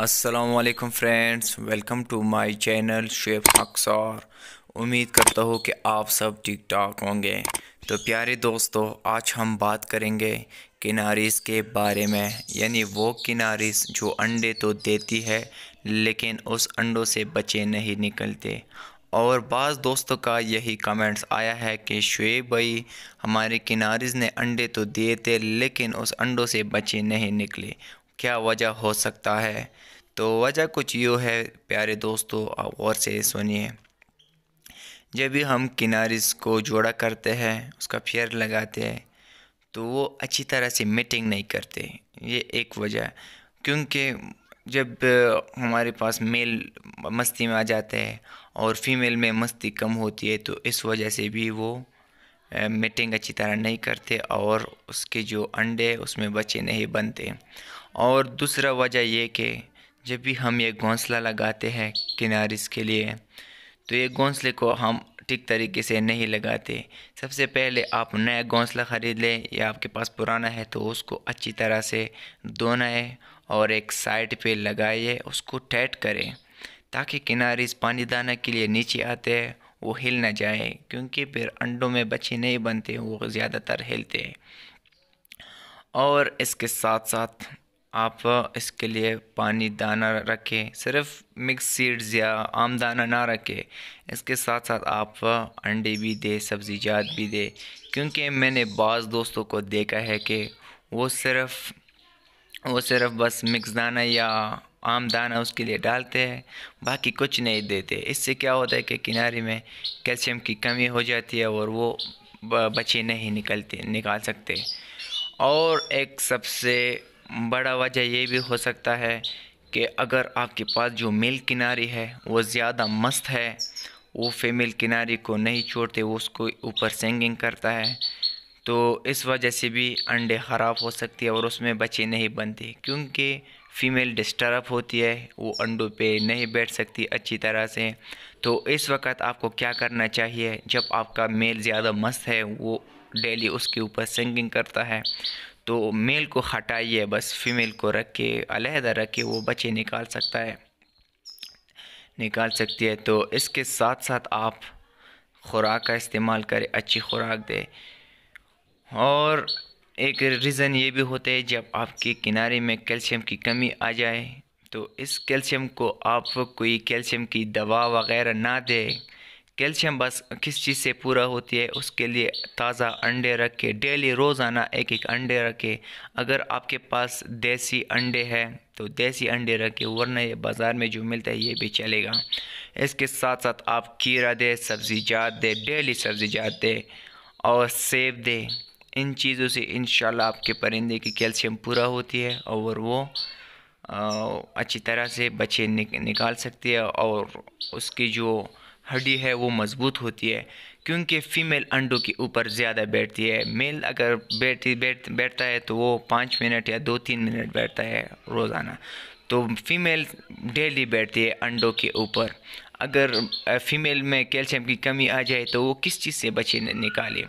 असलकम friends welcome to my channel chef अक्सर उम्मीद करता हूँ कि आप सब ठीक ठाक होंगे। तो प्यारे दोस्तों, आज हम बात करेंगे किनारिस के बारे में, यानी वो किनारिस जो अंडे तो देती है, लेकिन उस अंडों से बच्चे नहीं निकलते। और बाज़ दोस्तों का यही कमेंट्स आया है कि शुएब भाई, हमारे किनारिस ने अंडे तो दिए थे, लेकिन उस अंडों से बच्चे नहीं निकले। क्या वजह हो सकता है? तो वजह कुछ यूँ है, प्यारे दोस्तों और से सुनिए। जब भी हम किनारिस को जोड़ा करते हैं, उसका फेयर लगाते हैं तो वो अच्छी तरह से मीटिंग नहीं करते। ये एक वजह। क्योंकि जब हमारे पास मेल मस्ती में आ जाते हैं और फीमेल में मस्ती कम होती है तो इस वजह से भी वो मीटिंग अच्छी तरह नहीं करते और उसके जो अंडे उसमें बच्चे नहीं, बनते। और दूसरा वजह ये कि जब भी हम ये घोंसला लगाते हैं किनारिस के लिए तो ये घोंसले को हम ठीक तरीके से नहीं लगाते। सबसे पहले आप नया घोंसला ख़रीद लें, या आपके पास पुराना है तो उसको अच्छी तरह से धोनाए और एक साइड पे लगाइए उसको टाइट करें, ताकि किनारिस पानी दाना के लिए नीचे आते हैं वो हिल ना जाए, क्योंकि फिर अंडों में बच्चे नहीं बनते, वो ज़्यादातर हिलते। हैं और इसके साथ साथ आप इसके लिए पानी, दाना रखें, सिर्फ़ मिक्स सीड्स या आम दाना ना रखें। इसके साथ साथ आप अंडे भी दे, सब्ज़ीजात भी दे, क्योंकि मैंने बाज़ दोस्तों को देखा है कि वो सिर्फ़ वो सिर्फ़ बस मिक्स दाना या आम दाना उसके लिए डालते हैं, बाकी कुछ नहीं देते। इससे क्या होता है कि किनारे में कैल्शियम की कमी हो जाती है और वो बच्चे नहीं निकलते, निकाल सकते। और एक सबसे बड़ा वजह ये भी हो सकता है कि अगर आपके पास जो मेल किनारी है, वो ज़्यादा मस्त है, वो फीमेल किनारी को नहीं छोड़ते, वो उसको ऊपर सेंगिंग करता है तो इस वजह से भी अंडे ख़राब हो सकती है और उसमें बच्चे नहीं बनते। क्योंकि फ़ीमेल डिस्टर्ब होती है, वो अंडों पे नहीं बैठ सकती अच्छी तरह से। तो इस वक्त आपको क्या करना चाहिए? जब आपका मेल ज़्यादा मस्त है, वो डेली उसके ऊपर सिंगिंग करता है तो मेल को हटाइए, बस फीमेल को रख के अलहदा रख के वो बच्चे निकाल सकता है। निकाल सकती है तो इसके साथ साथ आप खुराक का इस्तेमाल करें, अच्छी खुराक दें। और एक रीज़न ये भी होता है, जब आपके किनारे में कैल्शियम की कमी आ जाए तो इस कैल्शियम को आप कोई कैल्शियम की दवा वगैरह ना दें। कैल्शियम बस किस चीज़ से पूरा होती है, उसके लिए ताज़ा अंडे रख। डेली रोज़ाना एक एक अंडे रखे। अगर आपके पास देसी अंडे हैं तो देसी अंडे रखे, वरना ये बाज़ार में जो मिलता है, ये भी चलेगा। इसके साथ साथ आप कीरा दे सब्ज़ीजात दे, डेली सब्ज़ीजात दे और सेब दे। इन चीज़ों से इन आपके परिंदे की कैल्शियम पूरा होती है और वो अच्छी तरह से बच्चे निकाल सकती है और उसकी जो हड्डी है, वो मज़बूत होती है, क्योंकि फ़ीमेल अंडों के ऊपर ज़्यादा बैठती है। मेल अगर बैठती बैठ, बैठता है तो वो पाँच मिनट या दो तीन मिनट बैठता है रोज़ाना। तो फीमेल डेली बैठती है अंडों के ऊपर। अगर फ़ीमेल में कैल्शियम की कमी आ जाए तो वो किस चीज़ से बचे निकाले?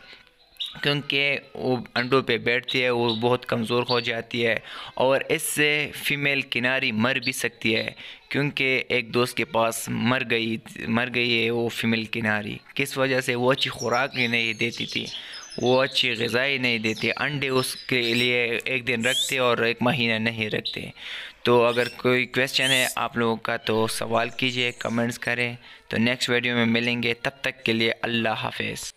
क्योंकि वो अंडों पे बैठती है, वो बहुत कमज़ोर हो जाती है और इससे फ़ीमेल किनारी मर भी सकती है क्योंकि एक दोस्त के पास मर गई मर गई है वो फीमेल किनारी। किस वजह से? वो अच्छी खुराक ही नहीं देती थी, वो अच्छी गज़ाई नहीं देती। अंडे उसके लिए एक दिन रखते और एक महीना नहीं रखते। तो अगर कोई क्वेश्चन है आप लोगों का तो सवाल कीजिए कमेंट्स करें। तो नेक्स्ट वीडियो में मिलेंगे, तब तक के लिए अल्लाह हाफिज़।